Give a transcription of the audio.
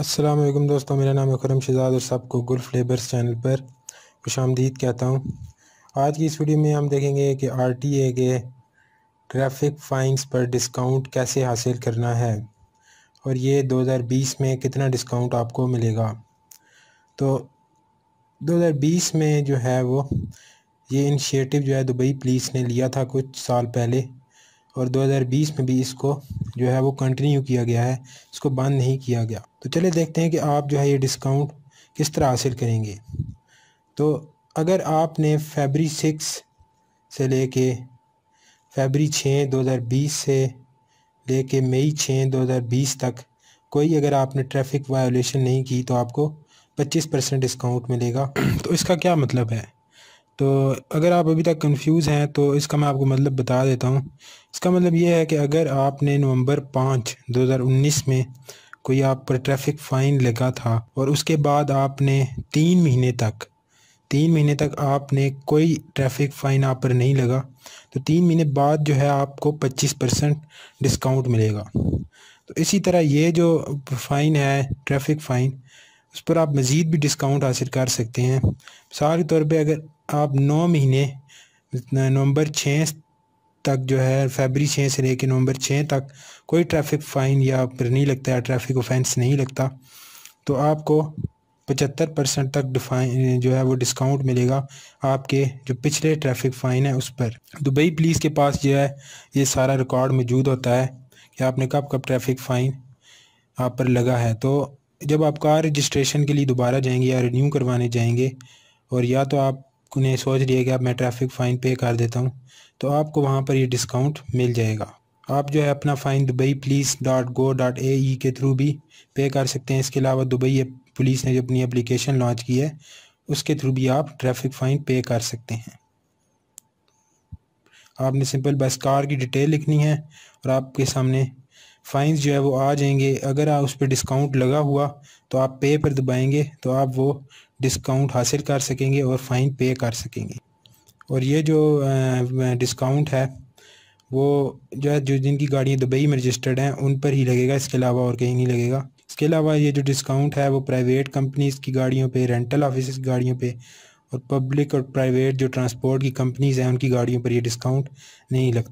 असलम दोस्तों, मेरा नाम खुरम शहजाद और सबको गुल्फ लेबर्स चैनल पर खुश आमदीद कहता हूँ। आज की इस वीडियो में हम देखेंगे कि आर टी ए के ट्रैफ़िक फ़ाइन्स पर डिस्काउंट कैसे हासिल करना है और ये 2020 में कितना डिस्काउंट आपको मिलेगा। तो 2020 में जो है वो ये इनिशिएटिव जो है दुबई पुलिस ने लिया था कुछ साल पहले। और 2020 में भी इसको जो है वो कंटिन्यू किया गया है। इसको बंद नहीं किया गया। तो चले देखते हैं कि आप जो है ये डिस्काउंट किस तरह हासिल करेंगे। तो अगर आपने फेबरी सिक्स से ले लेके फेबरी छः दो हज़ार बीस से लेके मई छः दो हज़ार बीस तक कोई अगर आपने ट्रैफ़िक वायोलेशन नहीं की तो आपको पच्चीस परसेंट डिस्काउंट मिलेगा। तो इसका क्या मतलब है? तो अगर आप अभी तक कंफ्यूज हैं तो इसका मैं आपको मतलब बता देता हूँ। इसका मतलब ये है कि अगर आपने नवंबर पाँच 2019 में कोई आप पर ट्रैफ़िक फ़ाइन लगा था और उसके बाद आपने तीन महीने तक, तीन महीने तक आपने कोई ट्रैफ़िक फ़ाइन आप पर नहीं लगा तो तीन महीने बाद जो है आपको पच्चीस परसेंट डिस्काउंट मिलेगा। तो इसी तरह ये जो फ़ाइन है ट्रैफ़िक फ़ाइन उस पर आप मज़ीद भी डिस्काउंट हासिल कर सकते हैं। मिसाल के तौर पर अगर आप नौ महीने नवंबर छः तक जो है फेबरी छः से लेकर नवंबर छः तक कोई ट्रैफ़िक फ़ाइन या फिर नहीं लगता है ट्रैफ़िक ऑफेंस नहीं लगता तो आपको पचहत्तर परसेंट तक डिफाइन जो है वो डिस्काउंट मिलेगा आपके जो पिछले ट्रैफ़िक फ़ाइन है उस पर। दुबई पुलिस के पास जो है, ये सारा रिकॉर्ड मौजूद होता है कि आपने कब कब ट्रैफ़िक फ़ाइन आप पर लगा है। तो जब आप कार रजिस्ट्रेशन के लिए दोबारा जाएँगे या रिन्यू करवाने जाएँगे, और या तो आप उन्हें सोच लिया कि अब मैं ट्रैफ़िक फ़ाइन पे कर देता हूँ तो आपको वहाँ पर ये डिस्काउंट मिल जाएगा। आप जो है अपना fine Dubai police dot gov dot A E के थ्रू भी पे कर सकते हैं। इसके अलावा दुबई पुलिस ने जो अपनी एप्लीकेशन लॉन्च की है, उसके थ्रू भी आप ट्रैफ़िक फ़ाइन पे कर सकते हैं। आपने सिंपल बस कार की डिटेल लिखनी है, और आपके सामने फ़ाइन्स जो है वो आ जाएँगे। अगर आप उस पर डिस्काउंट लगा हुआ तो आप पे पर दबाएँगे तो आप वो डिस्काउंट हासिल कर सकेंगे और फ़ाइन पे कर सकेंगे। और ये जो डिस्काउंट है, वो जो है, जो जिनकी गाड़ियाँ दुबई में रजिस्टर्ड हैं, उन पर ही लगेगा। इसके अलावा और कहीं नहीं लगेगा। इसके अलावा ये जो डिस्काउंट है, वो प्राइवेट कंपनीज़ की गाड़ियों पे रेंटल ऑफ़िस की गाड़ियों पे और पब्लिक और प्राइवेट जो ट्रांसपोर्ट की कंपनीज़ हैं, उनकी गाड़ियों पर ये डिस्काउंट नहीं लगता।